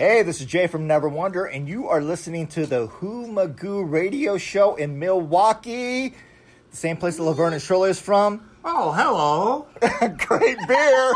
Hey, this is Jay from NeverWonder, and you are listening to the Who Magoo radio show in Milwaukee, the same place that Laverne and Shirley is from. Oh, hello. Great beer.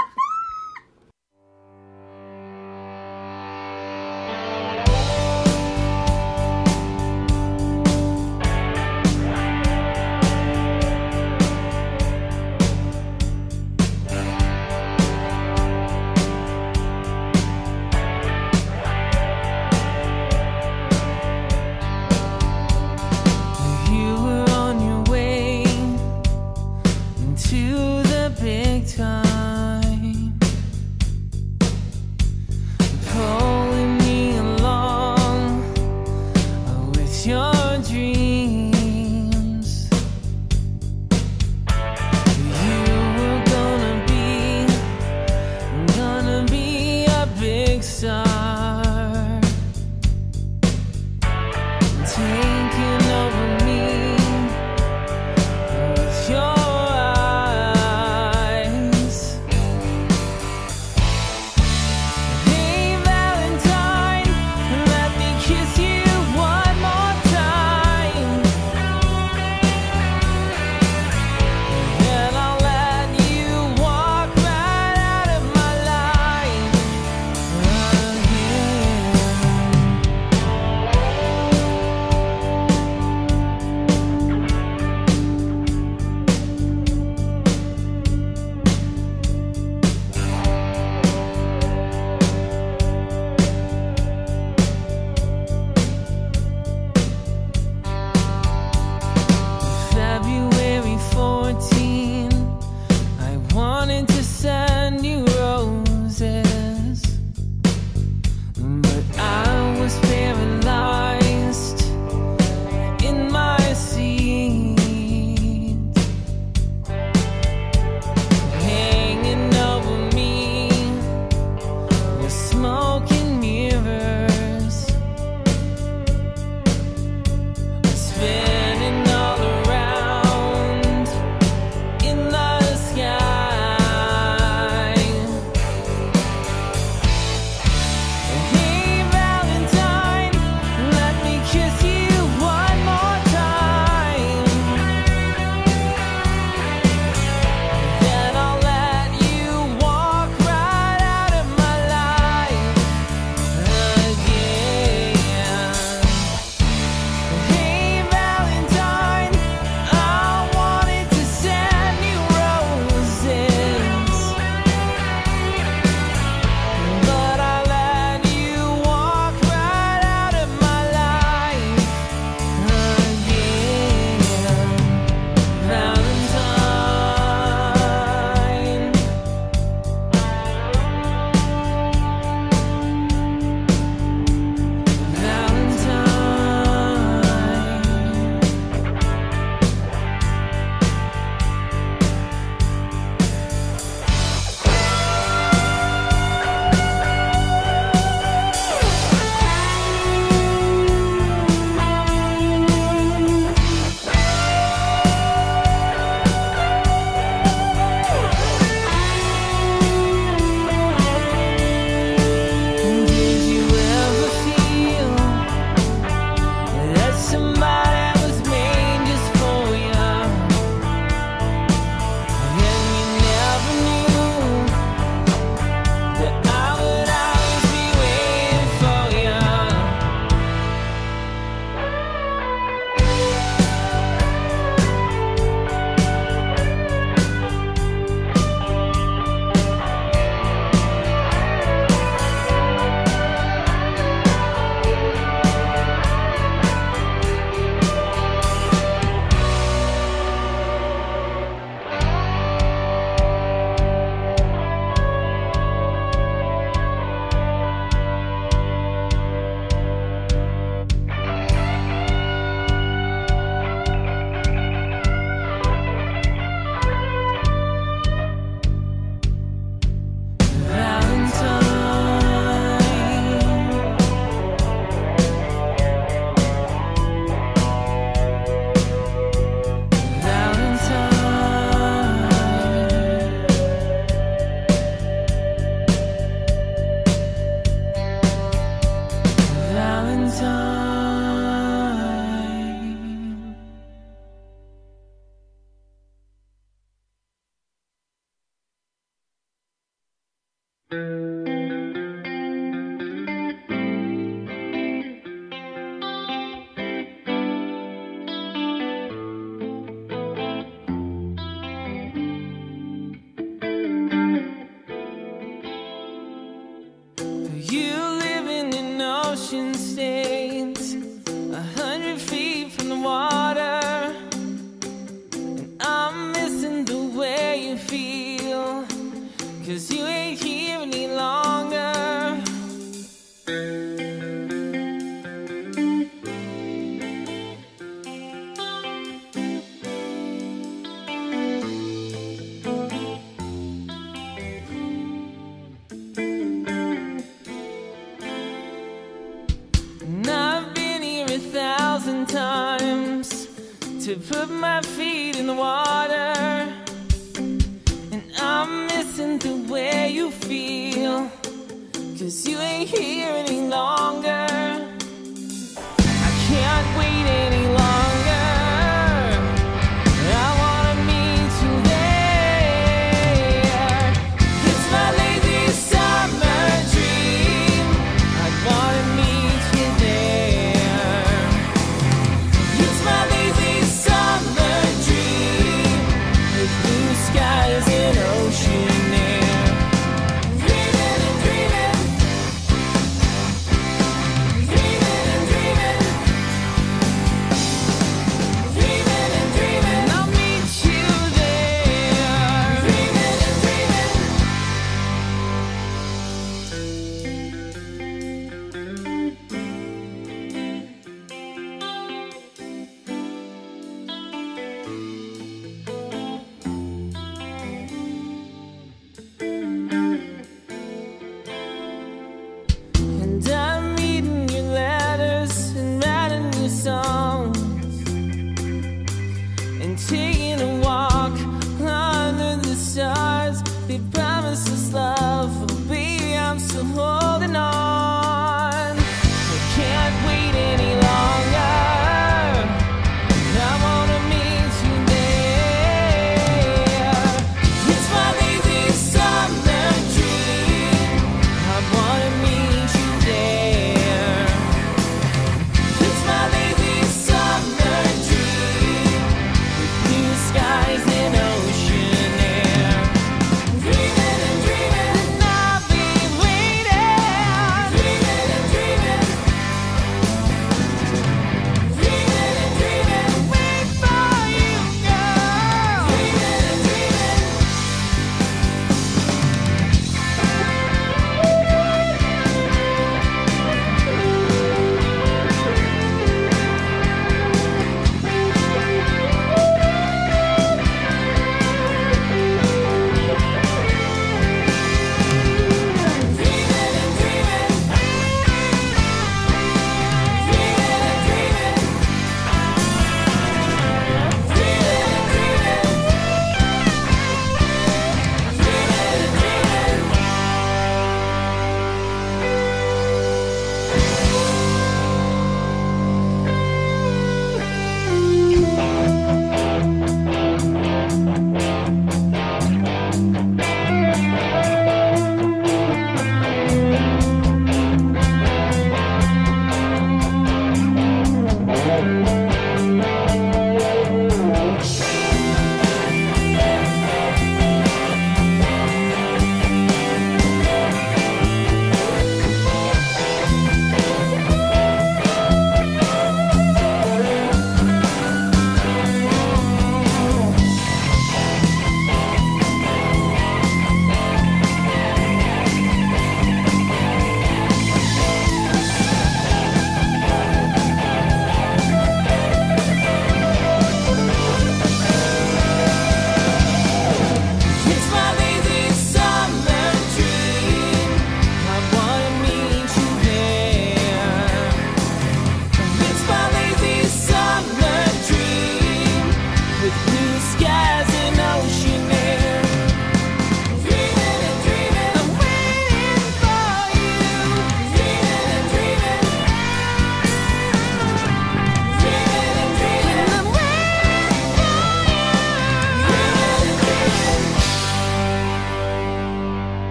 to put my feet in the water.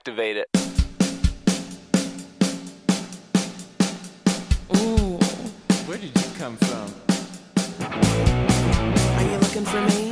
activate it. Ooh. Where did you come from? Are you looking for me?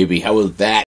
Baby, how was that?